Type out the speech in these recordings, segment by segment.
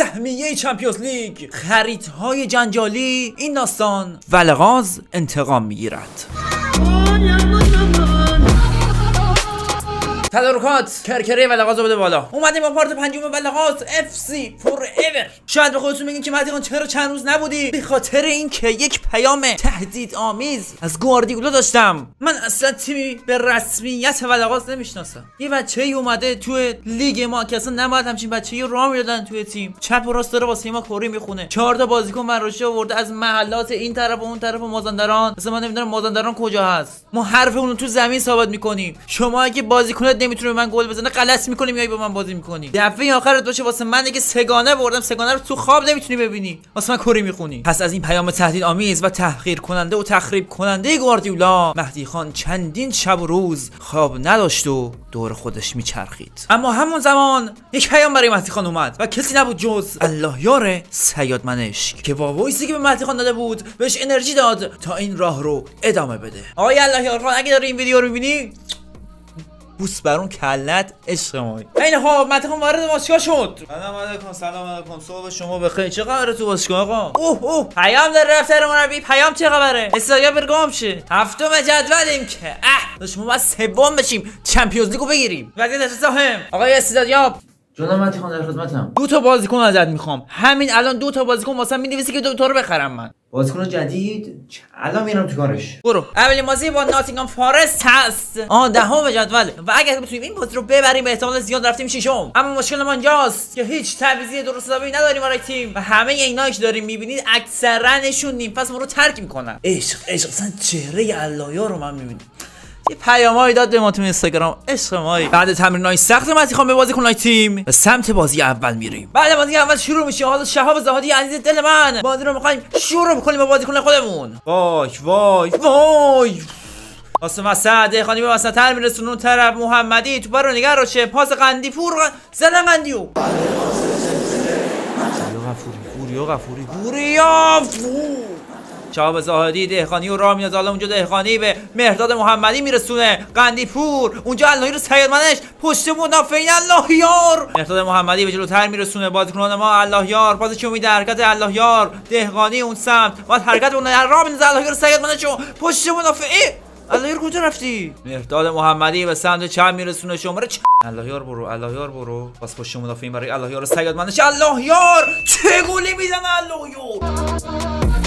سهمیه چمپیونز لیگ. خریدهای جنجالی این داستان ولغاز انتقام می‌گیرد. تدارکات کرکره رو بده بالا. اومدیم با part پنجم ولغاز FC forever شاید به خودتون بگین که مهدی چرا چند روز نبودی؟ به خاطر اینکه یک پیام تهدید آمیز از گواردیولا داشتم. من اصلا تیمی به رسمیت ولغاز نمی‌شناسم. یه بچه ای اومده تو لیگ ما که اصلا نباید همچین بچه ای راه می‌دادن توی تیم. چپ و راست داره واسه ما کری می‌خونه. چهار تا بازیکن ورداشته آورده از محلات این طرف و اون طرف و مازندران. اصلا من نمی‌دونم مازندران کجا هست. ما حرف اون تو زمین ثابت می‌کنیم. شما اگه بازیکن نمی‌تونه من گل بزنه غلط می‌کنی میای با من بازی می‌کنی. دفعه آخرت باشه واسه من دیگه سگانه بردم سگانه رو تو خواب نمی‌تونی ببینی. واسه من کری می‌خونی. پس از این پیام تهدید آمیز و تحقیر کننده و تخریب کننده گواردیولا مهدی خان چندین شب و روز خواب نداشت و دور خودش میچرخید. اما همون زمان یک پیام برای مهدی خان اومد و کسی نبود جز الله یار سیاد منش که با وایسی که به مهدی خان داده بود بهش انرژی داد تا این راه رو ادامه بده. آقای الله یار خان اگه داری این ویدیو رو می‌بینی بوس بر اون کلت عشق ما. این ها متخون وارد باشگاه شد. سلام علیکم سلام علیکم. صبح شما بخیر. چه خبره تو باشگاه آقا؟ اوه اوه. پیام در رفتار مربی پیام چه خبره؟ استادیا برگام شه هفتم جدولیم که. اه. شما باید سوم بشیم. چمپیونز لیگو بگیریم. وضعیت ساهم آقای استادیاب مهدی خان در خدمتم. دو تا بازیکن ازت می‌خوام. همین الان دو تا بازیکن واسه می‌نویسی که دو تا رو بخرم من. بازیکن جدید؟ الان میرم تو کارش. برو. اولین بازی با ناتینگهام فارست هست. آه دهم جدول. و اگر بتونیم این بازی رو ببریم به احتمال زیاد رفتیم ششم. اما مشکل ما اینجاست که هیچ تعویضی درست حسابی نداریم برای تیم. و همه اینایی که داریم می‌بینید اکثرا نشون نیم. پس ما رو ترک می‌کنن. عشق عشق. اصلا چهره الله رو من می‌بینم. یه پیامایی داد به ما تو اینستاگرام. عشق مایی بعد تمرین های سخت متی خواهم به بازیکن های تیم. به سمت بازی اول میریم. بعد بازی اول شروع میشه. حالا شهاب زهادی عزیز دل من. بازی رو می‌خوایم شروع بکنیم با بازیکن خودمون. وای وای وای. قاسم وسط خانی به وسط تر میرسون اون طرف. محمدی تو رو نگه روشه پاس قندی پور. زدن قندیو غفوری پوریا غفوری. پوریا شهاب زاهدی دهخانی و راه میاد حالا اونجا دهخانی به مهرداد محمدی میرسونه. قندی پور. اونجا اللهی رو سید منش پشت مدافعین الله یار. مهرداد محمدی به جلوتر میرسونه. بازیکنان ما الله یار. باز چه امید حرکت الله یار. دهقانی اون سمت. باید حرکت اون راه میندازه الله یار سید منش و پشت مدافعین الله یار کجا رفتی؟ مهرداد محمدی به سمت چپ میرسونه. شماره چ... الله یار برو. الله یار برو. باز پشت مدافعین برای الله یار. سید منش الله یار. چه گلی می‌زنه الله یار؟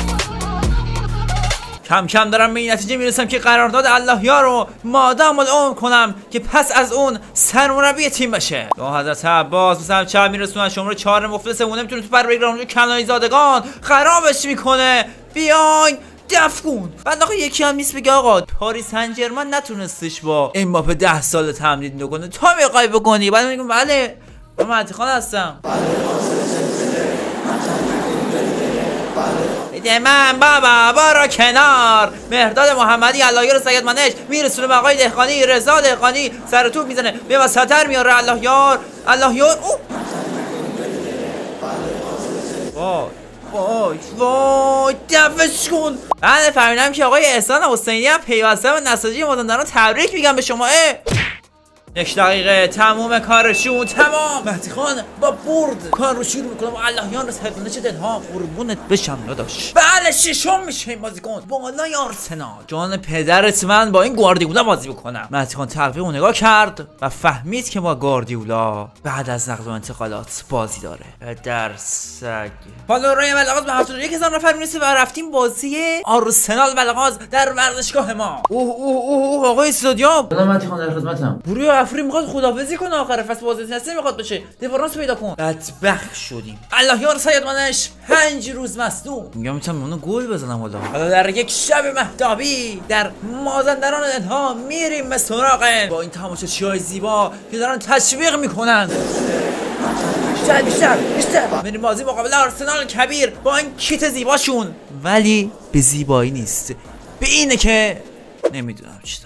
کم کم دارم به این نتیجه می‌رسم که قرارداد الله یار رو مادام العمر کنم که پس از اون سرمربی تیم بشه. یا حضرت عباس مثلا چپ میرسونن شماره چهار مفلسمون نمی‌تونه تو پر بگیره اونجا کنانی زادگان خرابش می‌کنه. بیاین دف کن بعد آقا یکی هم نیست بگه آقا پاریس سن نتونستش با امباپه ده سال تمدید نکنه تا می‌خوای بکنی. بعد میگم بله من خان هستم. بده من بابا برو کنار. مهرداد محمدی علایار سید منش. میرسونه آقای دهقانی رضا دهقانی. سر توپ می‌زنه. به وسطر میاره الله یار الله یار او وای وای وای دفش کن. من فهمیدم که آقای احسان حسینی هم پیوسته به نساجی مازندران تبریک میگم به شما. اه. یک دقیقه تموم کارشون تمام. مهدی خان با برد. کار رو شروع می‌کنم. اللهیان سرپنده چه دلها قربونت بشم نداشت بله ششم میشه این بازیکن. بالای آرسنال. جان پدرت من با این گواردیولا بازی بکنم مهدی خان تقویم نگاه کرد و فهمید که با گواردیولا بعد از نقل و انتقالات بازی داره. در سگ. حالا روی بلغاز به 71 هزار نفر می‌رسه و رفتیم بازی آرسنال بلغاز در ورزشگاه ما. اوه اوه اوه, اوه آقای استادیوم. جناب مهدی خان در خدمتم. افری می‌خواد خدافزی کنه آخر فصل بازی نسل می‌خواد بشه دیفرانس پیدا کن بدبخت شدیم. الله یار سید منش پنج روز مصدوم. میگم می‌تونم اونو گل بزنم حالا. حالا در یک شب مهتابی در مازندران انها میریم به سراغ. با این تماشاچی های زیبا که دارن تشویق می‌کنن. بیشتر بیشتر بیشتر. میریم بازی مقابل آرسنال کبیر با این کیت زیباشون. ولی به زیبایی نیست. به اینه که نمی‌دونم چی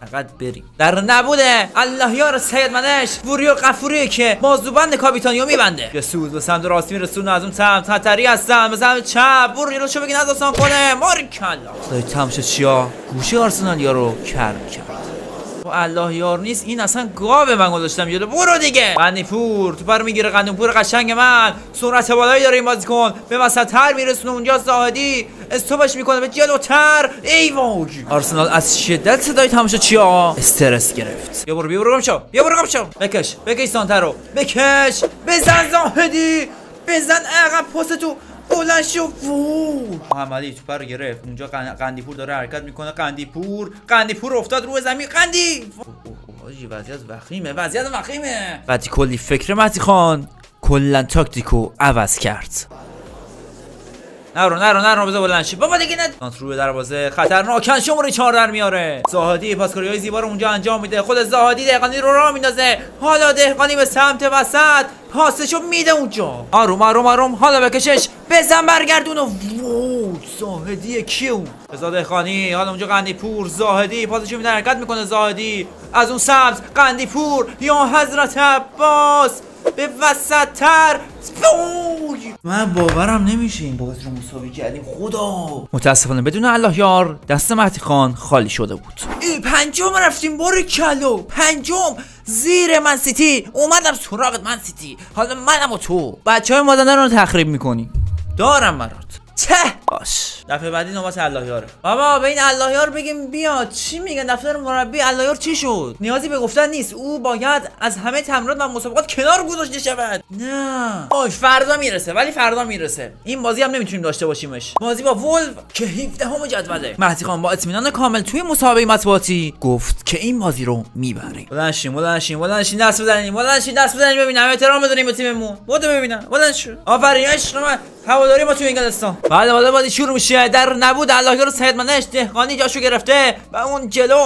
فقط بریم. در نبوده الله یار سید منش وریو قفوری که بازوبند کاپیتانیو میبنده. یه سوز به سمت راستی میرسونه از اون سمت. خطری هستن به سمت چپ. برو رو شو بگی؟ نزاسان کنه ماری کلا داری تمشه چیا؟ گوشی آرسنال رو کر کرد خب الله یار نیست این اصلا گاو من گذاشتم جلو. برو دیگه. قندی پور تو پر می‌گیره قندی پور قشنگ من. سرعت بالایی داره این بازیکن به وسط تر میرسونه اونجا زاهدی. استوبش می‌کنه به جلوتر ای وای. آرسنال از شدت صدای تماشا چیا استرس گرفت. بیا برو بیا برو گم شو بیا برو گم شو بکش بکش سانتر رو بکش. بزن زاهدی. بزن عقب پست تو. بلند شو محمدی تو پر گرفت. اونجا قن- قندی پور داره حرکت می‌کنه. قندی پور قندی پور افتاد روی زمین. قندی! حاجی وضعیت وخیمه وضعیت وخیمه. بعدی کلی فکر متی خان کلا تاکتیکو عوض کرد. نرو نرو نرو بذار بلند شی. بابا دیگه نه. کانت روی دروازه. خطرناکن شماره 4 در میاره. زاهدی پاسکاری های زیبا رو اونجا انجام میده. خود زاهدی دهقانی رو راه میندازه. حالا دهقانی به سمت وسط. پاسشو میده اونجا. آروم آروم آروم. حالا بکشش. بزن برگردون و وو زاهدی کیو بزا دهقانی حالا اونجا قندی پور زاهدی پاسشو میده حرکت می‌کنه زاهدی. از اون سمت قندی پور یا حضرت عباس. به وسط تر. من باورم نمیشه این بازی رو مساوی کردیم. خدا. متاسفانه بدون الله یار دست مهدی خان خالی شده بود. ای پنجم رفتیم. بار کلو پنجم. زیر من سیتی. اومدم سراغت من سیتی. حالا منم و تو. بچه های مادنه رو تخریب می‌کنی. دارم برات. چه باش. دفعه بعدی نوبت الله یاره بابا به این الله یار بگیم بیا. چی میگن؟ دفتر مربی الله یار چی شد؟ نیازی به گفتن نیست. او باید از همه تمرینات و مسابقات کنار گذاشته شود. نه. آش فردا می‌رسه ولی فردا می‌رسه. این بازی هم نمی‌تونیم داشته باشیمش. بازی با ولف که 17 همه جدوله. مهدی خان با اطمینان کامل توی مسابقه مطبوعاتی گفت که این بازی رو می‌بریم شیم بلند شیم دست بزنیم بلند شیم دست بزنیم ببینم احترام بذاریم به تیممون. بودو ببینم. بلند شو. آفرین عشق من. هواداری ما تو انگلستان. بعد بعد بازی شروع میشه در نبود. الله رو سید منش دهقانی جاشو گرفته و اون جلو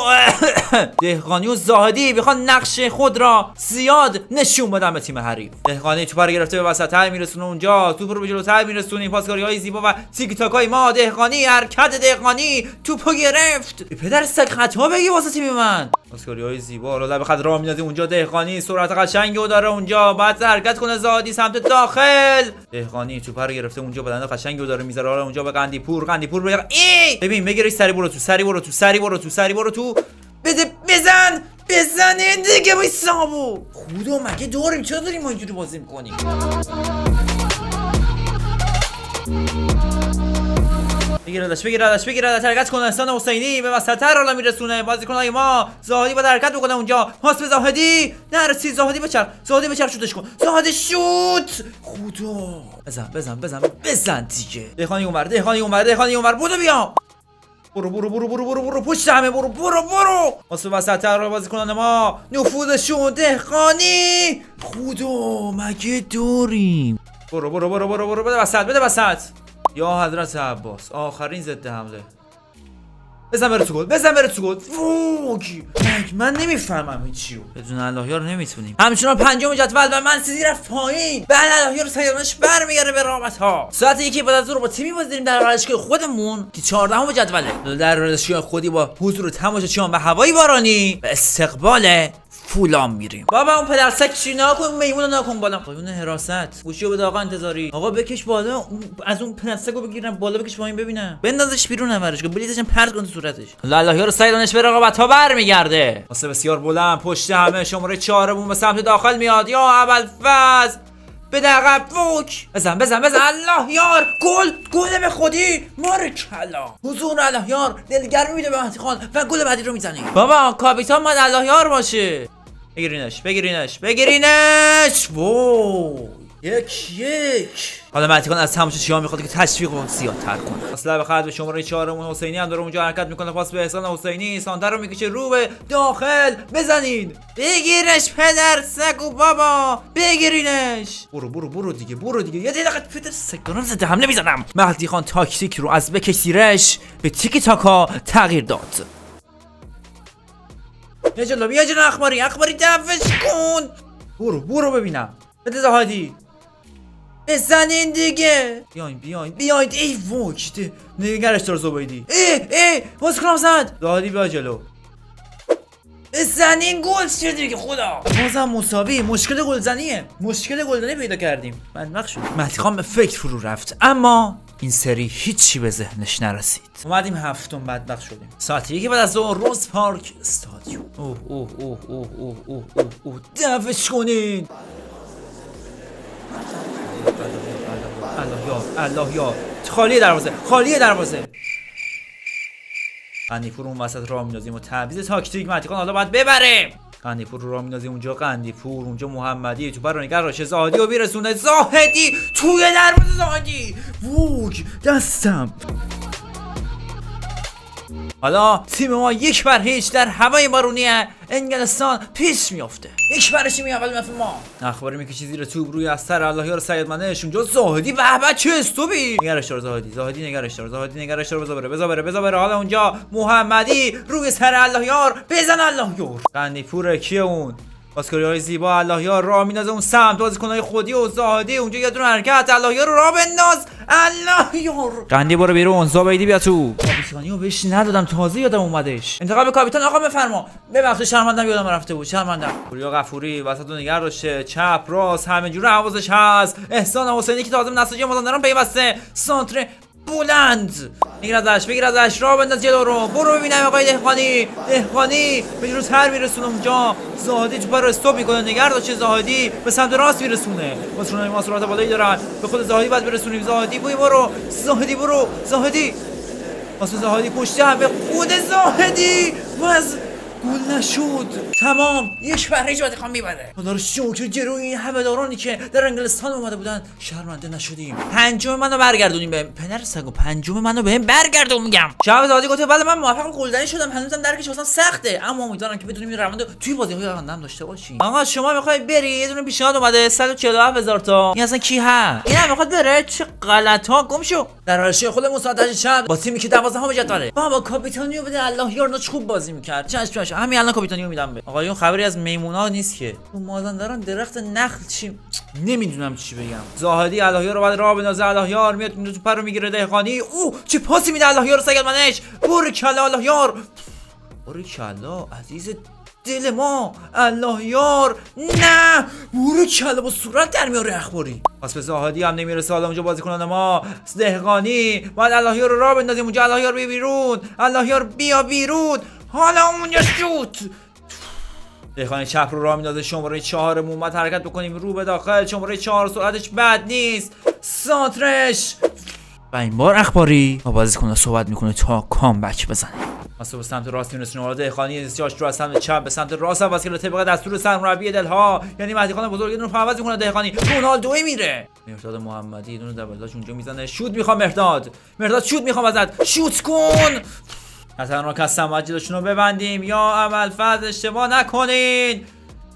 دهقانی و زاهدی می‌خوان نقش خود را زیاد نشون بدن به تیم حریف. دهقانی توپ رو گرفته به وسط میرسونه اونجا. توپ رو به جلوتر میرسونه. پاسکاری های زیبا و تیک تاک های ما. دهقانی حرکت دهقانی توپو گرفت. پدر سگ خطا بگی واسه تیم من. پاسکاری های زیبا. رو لب خط راه میندازه اونجا دهقانی سرعت قشنگی رو داره اونجا. بعد حرکت کنه زادی سمت داخل. دهقانی توپ رو گرفته اونجا بدن قشنگی رو داره می‌ذاره. حالا اونجا به قندی پور قندی پور بگه ای! ببین بگیرش سری برو تو سری برو تو سری برو تو سری برو تو. بده بزن بزن دیگه بای سامو خدا مگه داریم؟ چرا داریم ما اینجوری بازی می‌کنیم؟ بگیردش بگیردش بگیردش حرکت کنه احسان حسینی به وسطتر حالا میرسونه بازیکن های ما زاهدی باید حرکت بکنه اونجا پاس به زاهدی نرسید زاهدی بچر زاهدی بچر شوتش کن زاهدی شوت خدا بزن بزن بزن بزن دیگه دهخانی اونور دهخانی اونور دهخانی اونور بودو بیا برو برو برو برو برو برو پشت همه برو برو برو واسه وسط رو بازی کنن ما نفوذشون دهقانی خدا مگه داریم برو برو برو برو برو بده وسط بده وسط یا حضرت عباس آخرین ضد حمله. بزن بره تو گل بزن بره تو گل. من نمی‌فهمم این چیو بدون الله یار نمی‌تونیم. همچنان پنجم جدول و من سیزی رفت پایین. بعد الله یار سیارش برمیگرده به رابط ها ساعت یکی بعد از رو با تیمی بازی داریم در ورزشگاه خودمون که 14 جدوله. در ورزشگاه خودی با حضور تماشاچیان و هوایی بارانی به استقبال فولام میریم. بابا اون پدر سگ چی؟ نکن میمون نکن بالا. قانون حراست. گوشیو به آقا انتظاری. آقا بکش بالا. از اون پدر سگو بگیرم. بالا بکش پایین ببینم. بندازش بیرون ورشگاه بلیتش پرت کن تو صورتش. الله یارو سیدانش به رقابت ها برمیگرده. واسه بسیار بلند پشت همه شماره چهارمون به سمت داخل میاد. یا اول فاز. به عقب فوک بزن بزن بزن. الله یار گل گل به خودی. مار کلا. حضور الله یار. دلگرمی میده به مهدی خان و گل بعدی رو می‌زنی بابا کاپیتان باید الله یار باشه. بگیرینش بگیرینش بگیرینش! وو یک یک. حالا مهدی خان از تماشاچی‌ها می‌خواد که تشویق رو زیادتر کنه. اصلا به خط به شماره چهارمون حسینی هم داره اونجا حرکت می‌کنه پاس به احسان حسینی سانتر رو می‌کشه رو به داخل. بزنین. بگیرش پدر سگو بابا بگیرینش. برو برو برو دیگه برو دیگه. یه دقیقه پدر سگ دارم زده حمله می‌زنم مهدی خان تاکتیک رو از بکشیرش به تیکی تاکا تغییر داد. یه جلو بیا جلو اخباری اخباری دفش کن. برو برو ببینم. بده زهادی. بزنین دیگه. بیاین بیاین بیاین. ای وکت نگرش دار زبایدی ای ای باز کنم زد زهادی بیا جلو. بزنین گل چیه دیگه خدا. بازم مساوی. مشکل گلزنیه. مشکل گلزنی پیدا کردیم. من شد. مهدی خان به فکر فرو رفت. اما این سری هیچی به ذهنش نرسید. اومدیم هفتم بدبخت شدیم. ساعت یکی بعد از ظهر روز پارک استادیوم. اوه اوه اوه اوه اوه اوه اوه اوه. دفش کنین. الله یار الله یار خالی دروازه خالی دروازه. قندیپور اون وسط راه میندازیم و تعویض تاکتیک متیقان حالا باید ببره قندیپور رو راه میندازیم اونجا قندیپور اونجا محمدی تو پر نگر راشه زاهدی و بیرسونه زاهدی توی دروازه زاهدی. ووگ دستم. حالا تیم ما یک بر هیچ در هوای بارونی انگلستان پیش میافته. یک برش می اول مفهوم ما اخباری می‌کشی زیر توپ روی از سر الله یار سید منش اونجا زاهدی به به چه استوبی نگرش دار زاهدی زاهدی نگرش دار زاهدی نگرش دار. بذار بره بذار بره بذار بره. حالا اونجا محمدی روی سر الله یار بزن الله یار. قندی پور کیه اون؟ پاسکاری های زیبا الله یار راه میندازه اون سمت. بازیکنهای خودی و زاهدی اونجا یه دونه حرکت. الله یار رو راه بنداز. الله یار قندی برو بیرون. زابیدی بیا تو. کاپیتانی رو بهش ندادم. تازه یادم اومدش. انتقام به کاپیتان آقا بفرما. ببخشید شرمندم یادم رفته بود. شرمندم. پوریا غفوری وسط رو نگه داشته. چپ راست همه جوره حواسش هست. احسان حسینی که تازه نساجی مازندران پیوسته. سانتر بلند. بگیر ازش بگیر ازش. راه بنداز جلو رو. برو ببینم آقای دهقانی. دهقانی به جلو تر میرسونه اونجا. زاهدی تو رو استوب می‌کنه. نگر داشته زاهدی. به سمت راست میرسونه. ماسرونای ما سرعت بالایی دارن. به خود زاهدی باید برسونیم. زاهدی بوی برو. زاهدی برو. زاهدی. واسه زاهدی پشت به خود زاهدی. باز گل نشد. تمام. یک هیچ باید می‌بره. خدا رو شکر جلوی این همه دارانی که در انگلستان اومده بودن شرمنده نشدیم. پنجم منو برگردونیم به پدر سگو پنجم منو بهم برگردون میگم. شب زاهدی گفته بله من موفق گلزنی شدم هنوزم درکش واسم سخته اما امیدوارم که بتونیم این روند توی بازی های هم داشته باشیم. آقا شما می‌خوای بری؟ یه دونه پیشنهاد اومده 147 هزار تا. این اصلا کی ها این هم می‌خواد بره؟ چه غلط ها گم شو. در حاشیه خود مساعدت شب. با تیمی که 12 هم جدوله. بابا کاپیتانیو بده الله یار خوب بازی می‌کرد. چش چش همین الان کاپیتانیو میدم به. آقایون خبری از میمونا نیست که. مازندران درخت نخل چی نمی‌دونم چی بگم. زاهدی الهیار رو بعد راه بندازه. الهیار میاد تو پر رو می‌گیره. دهقانی. او چه پاسی میده الهیار سگل منش. بر کلا الهیار. بر کلا عزیز دل ما. الله یار نه بورو کله با صورت در میاره اخباری. پس به زاهدی هم نمی‌رسه. حالا اونجا بازیکنان ما. دهقانی باید الله یار رو راه بندازیم. اونجا الله یار بیا بیرون. الله یار بیا بیرون. حالا اونجا شوت. دهقانی چپ رو راه میندازه. شماره چهار مومت حرکت بکنیم. رو به داخل. شماره چهار سرعتش بد نیست. سانترش. و این بار اخباری. با بازیکن صحبت می‌کنه تا کامبک بزنه. واسه به سمت راست میرسونه حالا دهقانی جاش رو از سمت چپ به سمت راست واسه که طبق دستور سرمربی دلها. یعنی مهدی خان بزرگ رو پرواز می‌کنه. دهقانی رونالدو میره. مرداد محمدی دونه دبلداش اونجا می‌زنه. شوت می‌خوام مرداد مرداد شوت می‌خوام ازت. شوت کن. خطرناک هستم باید جلوشون رو ببندیم. یا عمل فرد اشتباه نکنین.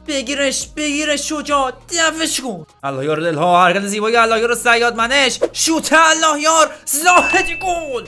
بگیرش بگیرش شجاع دفش کن. الله یار دلها حرکت زیبایی الله یار سیاد منش شوت الله یار زاهد گل.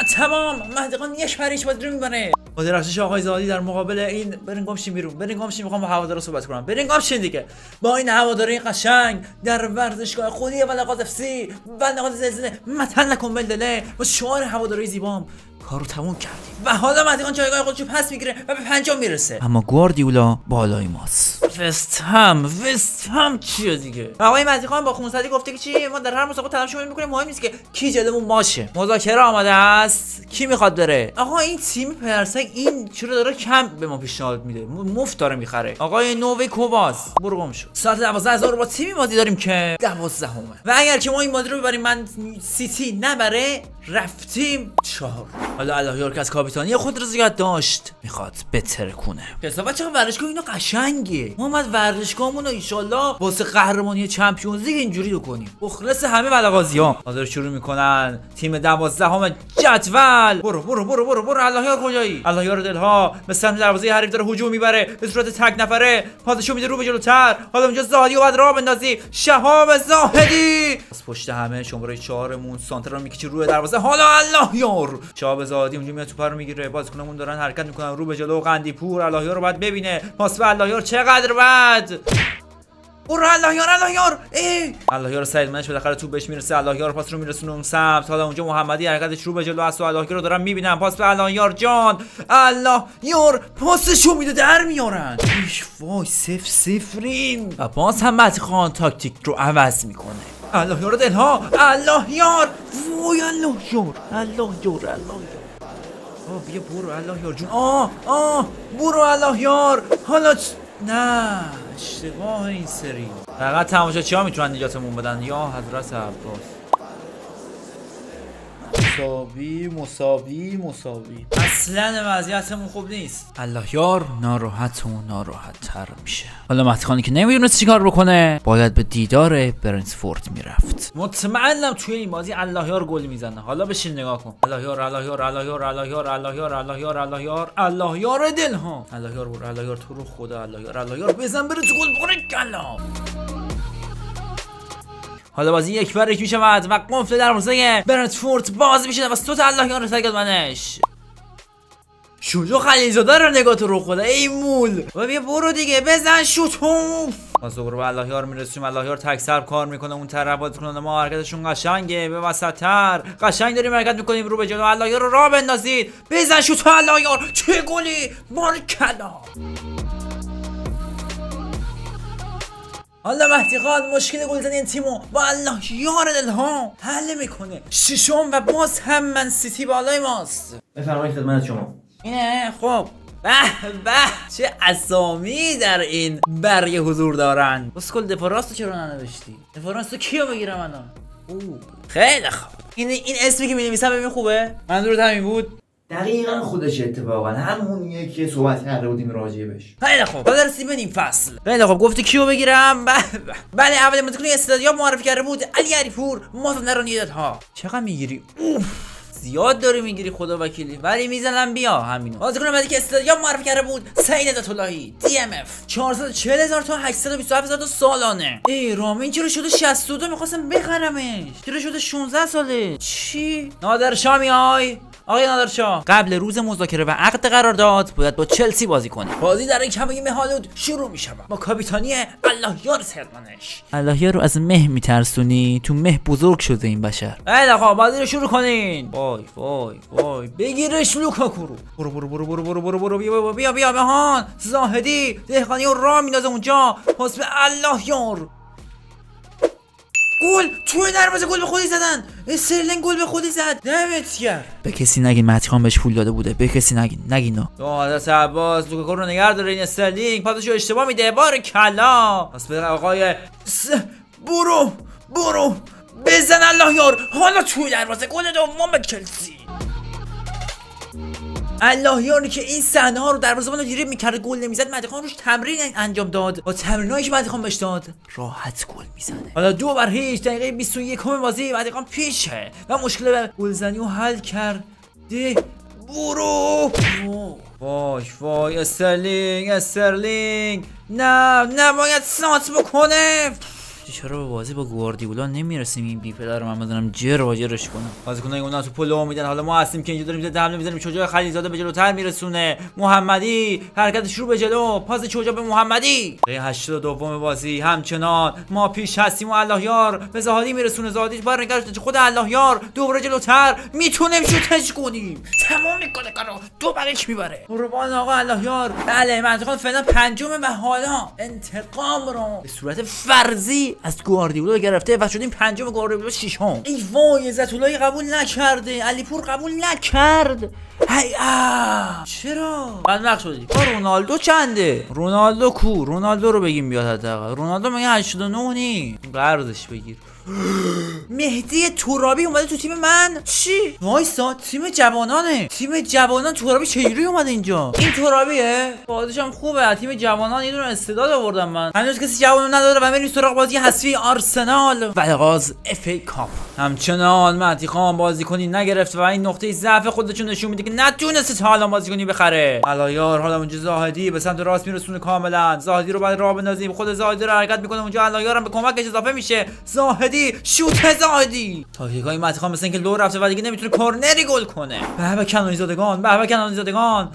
و تمام مهدقان یک پریش باید رو می‌بره با درخشش آقای زادی در مقابل این برین گامشین بیرون برین گامشین می‌خوام با هوادارا صحبت کنم. برین گامشین دیگه. با این هواداری قشنگ در ورزشگاه خودی بلغاز اف سی بلغاز زلزله. متن نکن بلدله با شعار هواداری زیبام. کارو تموم کردیم. و حالا مدیقان جایگاه خودشو پس می‌گیره و به پنجم می‌رسه. اما گواردیولا بالای ماست. وست هم وست هم چیه دیگه؟ آقای مدیقان با خونسردی گفته که چی؟ ما در هر مسابقه تلاش می‌کنیم مهم نیست که کی جلومون باشه. مذاکره آماده است. کی می‌خواد بره؟ آقا این تیم پرسک این چرا داره کم به ما پیشنهاد میده؟ مفت داره می‌خره. آقای نووی کوباس برو گم شو ساعت 12 هزار با تیمی بازی داریم که 12 همه و اگر که ما این بازی رو ببریم من سیتی نبره رفتیم چهار. حالا الله که از کاپیتانی خود زیاد داشت می‌خواد بتره کنه. کسافت چقدر ورزشگاه اینو قشنگه. ما اومد ورزشگاهمون رو ایشالله واسه قهرمانی چمپیونز لیگ اینجوری بکنیم همه بلغازی ها حاضر شروع می‌کنن. تیم 12 همه جدول. برو برو برو برو برو. الله یار کجایی؟ الله یار دلها. به سمت دروازه حریف داره هجوم می‌بره. به صورت تک نفره. پاسشو میده رو به جلوتر. حالا اونجا زاهدی و راه بندازی. شهاب زاهدی. از پشت همه شماره 4 مون سانتر رو می‌کشی روی دروازه. حالا الله یار. شهاب زاهدی اونجا میاد توپ رو می‌گیره بازیکنمون دارن حرکت می‌کنن رو به جلو قندی پور الله یار رو بعد ببینه. پاس به الله یار چقدر بد؟ برو الله یار الله یار ای! الله یار سعید منش بالاخره تو بهش می‌رسه. الله یار پاس رو میرسونه اون سمت. حالا اونجا محمدی حرکتش رو به جلو است و الله یار رو دارم می‌بینم پاس به الله یار جان. الله یار پاسشو میده در میارن. ایش وای صفر صفریم. و باز هم مهدی خان تاکتیک رو عوض می‌کنه. الله یار دلها الله یار. وای الله یار الله یار الله یار. آه بیا برو الله یار جون. آه آه برو الله یار. حالا. نه اشتباه این سری. فقط تماشاچی ها می‌تونن نجاتمون بدن. یا حضرت عباس. مساوی مساوی مساوی. اصلا وضعیتمون خوب نیست. الله یار ناراحت و ناراحت تر میشه. حالا مهدی خانی که نمی‌دونست چیکار بکنه باید به دیدار برنسفورد می‌رفت. مطمئنم توی این بازی الله یار گل می‌زنه. حالا بشین نگاه کن. الله یار الله یار الله یار الله یار الله یار الله یار الله یار الله یار دل ها الله یار برو الله یار تو رو خدا الله یار الله یار بزن بره تو گل بره کلا. حالا بازی یک بر یک می‌شود و قفل دروازه برنتفورد باز میشه و سوت الله یار تگد منش شوجو خلیزاده رو نگاه تو رو خدا ای مول. و بیا برو دیگه بزن شوتوف باز دوباره به الله یار می‌رسیم الله یار تک سر کار می‌کنه اون بازی کننده ما حرکتشون قشنگه به وسط تر قشنگ داریم حرکت می‌کنیم رو به جلو الله یار رو راه بندازید. بزن شوت الله یار چه گلی؟ بارکلا حالا مهدی خان مشکل گلزنی این تیمو با الله یار دلها حل می‌کنه. ششم و باز هم من سیتی بالای ماست. بفرمایید خدمت شما. اینه خب. به به. چه اسامی در این برگ حضور دارن. اسکل دفاع راستو چرا ننوشتی؟ دفاع راستو کیو بگیرم الان؟ خیلی خوب. این این اسمی که می‌نویسم ببین خوبه؟ منظورت همین بود؟ دقیقا خودش اتفاقا همونیه که صحبت کرده بودیم راجبش خیلی خوب. حالا رسیدیم به فصل. خیلی خوب. گفتی کیو بگیرم؟ ب- ب- بله اول بازیکن استادیوم معرفی کرده بود علی علیپور مازندران ها چقدر می‌گیری؟ اوف زیاد داری می‌گیری خدا وکیلی. ولی می‌زنم بیا همینو. بازیکن بعدی که استادیوم معرفی کرده بود سعید اللهی دی ام اف. 440 هزار تا 827 هزار تا سالانه. ای رامین چرا شده 62 می‌خواستم بخرمش. چرا شده 16 ساله؟ چی؟ نادر شامی های آقای نادرشاه قبل روز مذاکره و عقد قرارداد باید با چلسی بازی کنی بازی در این کمه مهالود شروع می شود. با کاپیتانی الله یار سرمنش الله یار رو از مه میترسونی تو مه بزرگ شده این بشر. خیلی خب بازی رو شروع کنین. وای وای وای. بگیرش لوکاکو رو. برو برو برو برو برو برو برو بیا بیا بیا بیا بهان. زاهدی دهقانی رو راه میندازه اونجا. به الله یار. گل! توی دروازه گل به خودی زدن! استرلینگ گل به خودی زد! دمت گرم! به کسی نگین مهدی خان بهش پول داده بوده. به کسی نگین نگین تو حضرت عباس لوکاکو رو نگه داره این استرلینگ پاسشو اشتباه میده. بار کلا. پس به آقای س... برو برو. بزن الله یار. حالا توی دروازه گل دوم به چلسی الله یاری که این صحنه ها رو دروازه‌بان رو دریبل می‌کرد گل نمی‌زد مهدی خان روش تمرین انجام داد. با تمرینایی که مهدی خان بهش داد راحت گل می‌زنه حالا دو بر هیچ دقیقه 21 بازی مهدی خان پیشه و مشکل گلزنی رو حل کرد. ده برو. وای وای استرلینگ استرلینگ. نه نباید سانت بکنه. چرا به بازی با گواردیولا نمی‌رسیم؟ این بی پدر من بدونم جر و جرش کنم. بازیکنای اونا تو پلو میدن. حالا ما هستیم که اینجا داریم زده حمله می‌زنیم. شجاع خلیزاده به جلوتر میرسونه. محمدی حرکتش رو به جلو. پاس شجاع به محمدی. دقیقه 82 بازی. همچنان ما پیش هستیم و الله یار به زهادی میرسونه. زهادی بار نگرش خود الله یار دوباره جلوتر. می‌تونیم شوتش کنیم. تمام می‌کنه کارو دو بر یک می‌بره. قربان آقا الله یار بله منطقه فعلا پنجمه و حالا انتقام رو. به صورت فرضی از گواردیولا گرفته و شدیم پنجم گواردیولا ششم. ای وای عزت اللهی قبول نکرده علیپور قبول نکرد. هی آه. چرا؟ بدبخت شدی رونالدو چنده؟ رونالدو کو؟ رونالدو رو بگیم بیاد حداقل. رونالدو مگه 89 نی قرضش بگیر. مهدی ترابی اومده تو تیم من. چی؟ وایسا تیم جوانانه. تیم جوانان ترابی چجوری اومده اینجا؟ این ترابیه؟ بازیش هم خوبه. تیم جوانان یه دونه استعداد آوردم من. هنوز کسی جوان نداره و بریم سراغ بازی حذفی آرسنال و آغاز اف ای کاپ. همچنان مهدی خان بازی کنی نگرفت و این نقطه ضعف خودشون نشون میده که نتونسته تا الان بازی کنی بخره. علایار حالا اونجا زاهدی به سمت راست میرسونه کاملا. زاهدی رو بعد راه بندازیم. خود زاهدی رو حرکت می‌کنه. اونجا علایار هم به کمکش اضافه میشه. زاهدی شوت زاهدی تاکتیکای مهدی خان مثل اینکه لو رفته و دیگه نمی‌تونه کورنری گل کنه. به به کنانی زادگان به به کنانی زادگان.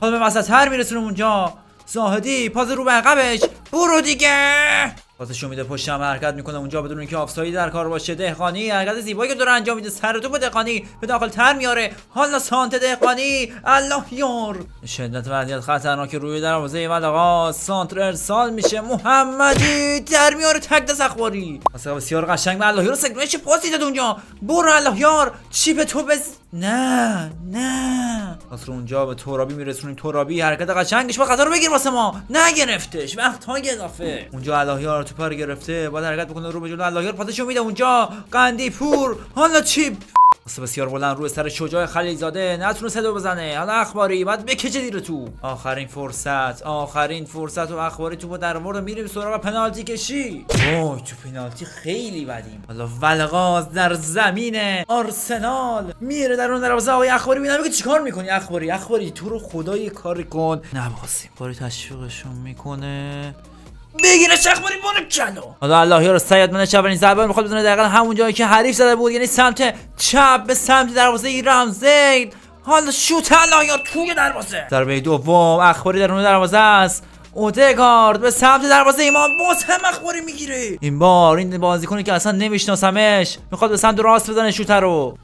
حالا به وسط تر میرسونه اونجا. زاهدی پاس رو به عقبش. برو دیگه. پاسشو میده پشت هم حرکت می‌کنه. اونجا بدون اینکه آفسایدی در کار باشه دهقانی حرکت زیبایی که داره انجام میده. سر تو دهقانی به داخل تر میاره حالا سانت دهقانی الله یار شدت وضعیت خطرناک روی دروازه اول آقا. سانتر ارسال میشه. محمدی در میاره تک دست اخباری. اصلا بسیار قشنگ. به الله یار سگمه چه پاسی داد اونجا. برو الله یار. چی به تو بز نه نه. پس رو اونجا به ترابی میرسونیم ترابی حرکت قشنگش با خطا رو بگیر واسه ما. نگرفتش وقت های اضافه اونجا اللهیار تو پر گرفته باید حرکت بکنه رو به جلو اللهیار پاسشو میده. اونجا قندی پور حالا چی؟ واسه بسیار بلند روی سر شجاع خلیلزاده. نتونه صدا بزنه. حالا اخباری بعد بکشه دیر تو. آخرین فرصت. آخرین فرصت و اخباری تو در مورد میریم سراغ پنالتی کشی. اوه تو پنالتی خیلی بدیم. حالا ولغاز در زمین آرسنال میره در اون دروازه. آقای اخباری میگه که چیکار می‌کنی؟ اخباری اخباری تو رو خدا یه کاری کن. نباسیم باری تشویقشون می‌کنه. بگیرش اخباری برو جلو. حالا الله رو سید من اولین ضربه می‌خواد بزنه دقیقا همون جایی که حریف زده بود یعنی سمت چپ به سمت دروازه رمزیل حالا شوت الله یار توی دروازه. ضربه دوم اخباری در اون دروازه است. اودگارد به سمت دروازه ایمان باز هم اخباری می‌گیره. این بار این بازیکنی که اصلا نمیشناسمش می‌خواد به سمت راست بزنه شوتر رو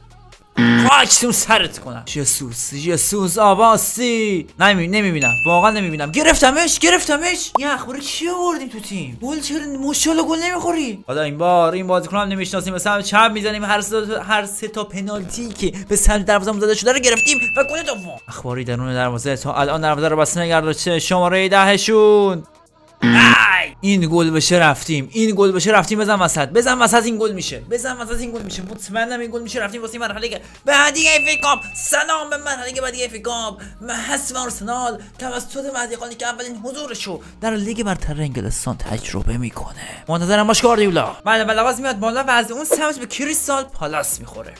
خاکتون سرت کنم. جسوس جسوس آواسی. نمی نمی‌بینم. واقعا نمی‌بینم. گرفتمش؟ گرفتمش؟ یه اخبار چی آوردیم تو تیم؟ گل چرا مشال گل نمی‌خوری؟ حالا این بار این بازیکن هم نمی‌شناسیم. سمت چپ می‌زنیم. هر سه هر سه تا پنالتی که به سمت دروازه زده شده رو گرفتیم و گل دوم. اخباری درون دروازه. تا الان دروازه رو بسته نگرد شماره دهشون. این گل بشه رفتیم. این گل بشه رفتیم. بزن وسط. بزن وسط این گل میشه. بزن وسط این گل میشه. مطمئنم این گل میشه. رفتیم واسه مرحله که بعدی کاپ سلام به مرحله بعدی اف کاپ حسب آرسنال. توسط مهدی قانی که اولین حضورشو در لیگ برتر انگلستان تجربه می‌کنه. منتظرم باش گاردیولا بعد بلغاز میاد بالا و از اون سمت به کریستال پالاس می‌خوره.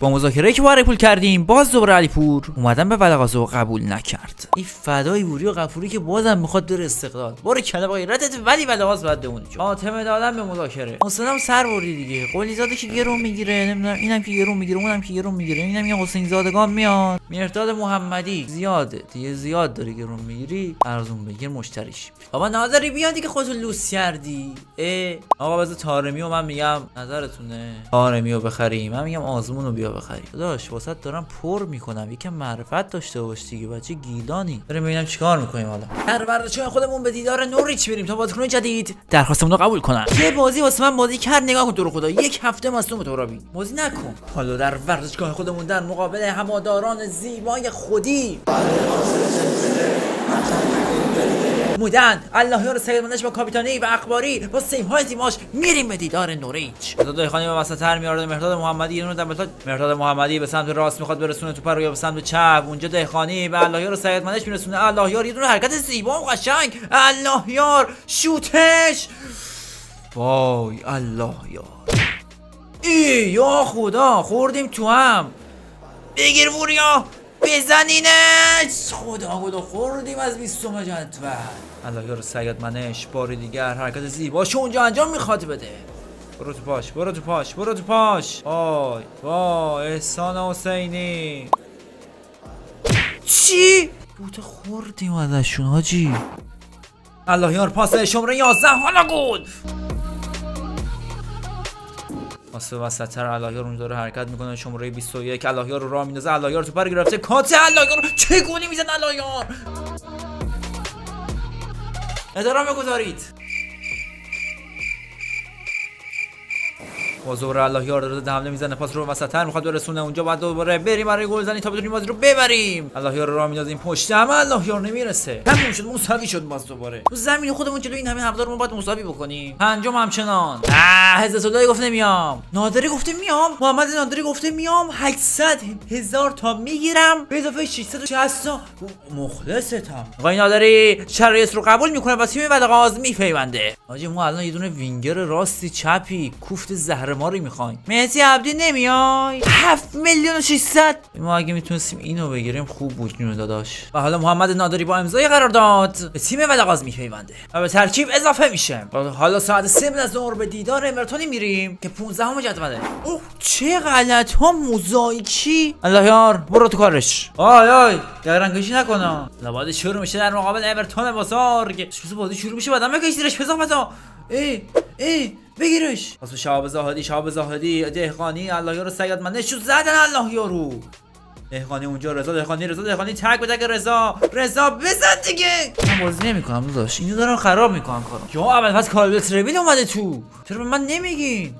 با مذاکره که با پول کردیم باز دوباره علیپور اومدن به ولغازو قبول نکرد. این فدای بوری و غفوری که بازم می‌خواد بره استقلال. برو کله با غیرتت ولی ولغاز باید بمونی آتمه دادن به مذاکره. حسینم سر بردی دیگه. قلی زاده که گرون می‌گیره نمی‌دونم اینم که گرون می‌گیره اونم که گرون می‌گیره. اینم یه حسین زادگان میاد. مرداد محمدی زیاده دیگه زیاد داری گرون می‌گیری. ارزون بگیر مشتریش. بابا نادری بیا دیگه خودتو لوس کردی. اه. آقا باز تارمی و من میگم نظرتونه. تارمی رو بخریم. من میگم آزمون رو بخری. داش واسط دارم پر می‌کنم. یکم معرفت داشته باش دیگه بچه گیلانی؟ بریم ببینم چیکار می‌کنیم حالا. هر ورزشگاه خودمون به دیدار نوریچ بریم تا بازیکن جدید. درخواستمون رو قبول کنن. یه بازی واسه من بازی کرد نگاه کن تو خدا. یک هفته مصدوم ترابی بازی نکن. حالا در ورزشگاه خودمون در مقابل هواداران زیبای خودی. مودن الله یار سید منش با کاپیتانی و اخباری با سیم های تیماش میریم به دیدار نوریچ مرداد خانی به وسط میاره مرداد محمدی اینو در مرداد محمدی به سمت راست می‌خواد برسونه توپ رو یا به سمت چپ. اونجا دهخانی به الله یار سید منش میرسونه. الله یار یه دونه حرکت زیبا و قشنگ. الله یار شوتش. وای الله یار. ای یا خدا خوردیم تو هم. بگیر وریا. بزنینش. خدا خدا خوردیم از بیستم جدول. الله یارو سید منش باری دیگر حرکت زیباش اونجا انجام می‌خواد بده. برو تو پاش برو تو پاش برو تو پاش. وای وای احسان حسینی. چی؟ بوته خوردیم ازشون حاجی. الله یار پاس شماره 11 حالا گل واسه وسطتر الهیار اون داره حرکت می‌کنه شماره 21 الهیار رو راه میندازه. الهیار تو پر گرفته. کات الهیار چه گلی می‌زنه الهیار؟ احترام بگذارید. دوباره الله یار داره حمله می‌زنه پاس رو وسطتر می‌خواد برسونه. اونجا بعد دوباره بریم. برای گل زنی تا بتونیم بازی رو ببریم. الله یار رو میندازیم پشت اما الله یار نمی‌رسه. همین شد. مساوی شد باز دوباره. تو زمین خودمون جلو این همه هوادار باید مساوی بکنیم. پنجم همچنان. اه حزب سودای گفته نمیام. نادری گفته میام. محمد نادری گفته میام. 800 هزار تا می‌گیرم. به اضافه 660 تا مخلصتم آقای نادری شرایط رو قبول می‌کنه. و تیم بعد غاز میپیونده. حاجی ما الان یه دونه وینگر راستی چپی. کوفت زهر شهر ما رو می‌خوایم مهدی عبدی نمیای؟ 7 میلیون و 600 ما اگه می‌تونستیم اینو بگیریم خوب بود جون داداش. و حالا محمد نادری با امضای قرارداد به تیم ولغاز میپیونده. و به ترکیب اضافه میشه. حالا ساعت 3 از ظهر به دیدار امرتونی میریم که 15 همه جدوله. اوه چه غلط ها موزاییکی الله یار برو تو کارش. آی آی درنگشی نکنه. لباده شروع میشه در مقابل اورتون بزرگ. چه بازی شروع میشه بعدم بکش زیرش پسا ای ای. بگیرش. پس شهاب زاهدی شهاب زاهدی دهقانی الله یارو سید من شو زدن الله یارو. دهقانی اونجا رضا دهقانی رضا دهقانی تک به تک رضا. رضا بزن دیگه. من بازی نمی‌کنم داداش. اینو دارم خراب می‌کنم کارو. یا اول پس کارل تریبیل اومده تو. چرا من نمیگین؟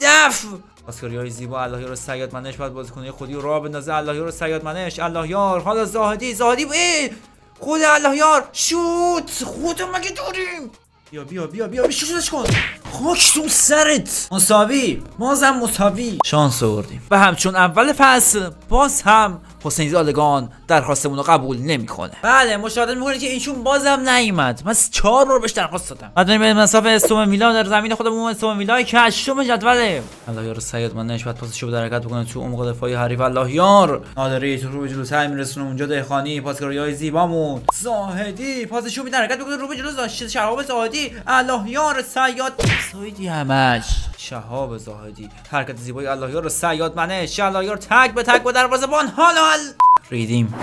دف. پاسکاری های زیبا الله یار سیاد منش باید بازیکنه خودی راه بندازه الله یار سیاد منش. الله یار. حالا زاهدی زاهدی خود الله یار. شوت! خود مگه داریم؟ بیا بیا بیا بیا شوتش کن. خاک تو سرت. مساوی بازم مساوی. شانس آوردیم. و همچون اول فصل باز هم حسین زادگان درخواستمون رو قبول نمی‌کنه. بله مشاهده می‌کنه که ایشون بازم نیومد. من چهار بار بهش درخواست دادم. بعد به مسافه استوم میلان در زمین خودمون استوم میلان که هشتم جدوله. الله یار سید من نش بعد پاسشو به حرکت بکنه تو عمق دفاعی حریف الله یار. نادری تو رو به جلوتر میرسونه اونجا دهخانی پاسکاری زیبامون. زاهدی پاسشو به حرکت بکنه رو به جلو شهاب زاهدی الله یار سیاد. سایدی همش. شهاب زاهدی. حرکت زیبای الله یار سیاد منش الله یار تک به تک با دروازه بان. حالا ریدیم.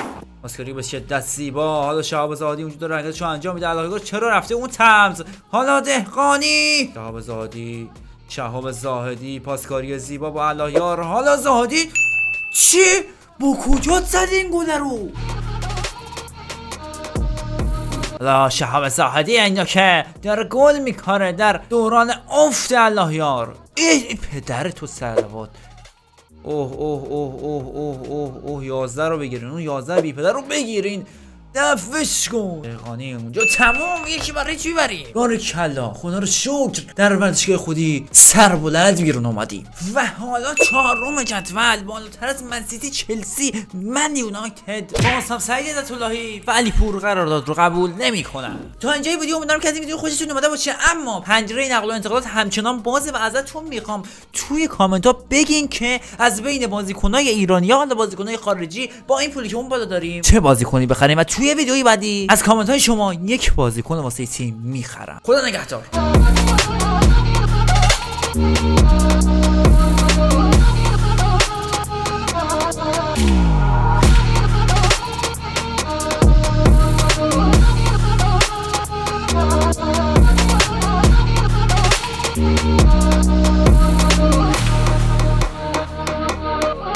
ماسکاری به شدت زیبا. حالا شهاب زادی اونجا داره حرکتشو انجام میده. علاقه چرا رفته اون تمز؟ حالا دهقانی. شهاب زادی شهاب زاهدی پاسکاری زیبا با الله یار حالا زاهدی. چی؟ با کجا زدی این رو؟ حالا شهاب زاهدی اینجا که داره گل می‌کنه در دوران افت الله یار. ای پدر تو سلوات اوه اوه اوه اوه اوه اوه 11 رو بگیرین. اون 11 بی پدر رو بگیرین. دفش کن دقانی اونجا تمام یکی برای چی بری؟ بار کلا خدا رو شکر. در ورزشگاه خودی سر بلند بیرون اومدیم و حالا چهارم جدول بالاتر از منسیتی چلسی. من یونایتد. باز هم سعید عزتاللهی ولی پور قرارداد رو قبول نمی‌کنم. تا اینجای ویدیو امیدوارم که این ویدیو خوشتون اومده باشه. اما پنجره نقل و انتقالات همچنان بازه و ازتون می‌خوام. توی کامنت ها بگین که از بین بازیکنای ایرانی یا بازیکنای خارجی با این پولی که اون بالا داریم. چه بازیکنی بخریم و توی ویدیوی بعدی. از کامنت های شما یک بازیکن واسه تیم می‌خرم. خدا نگهدار.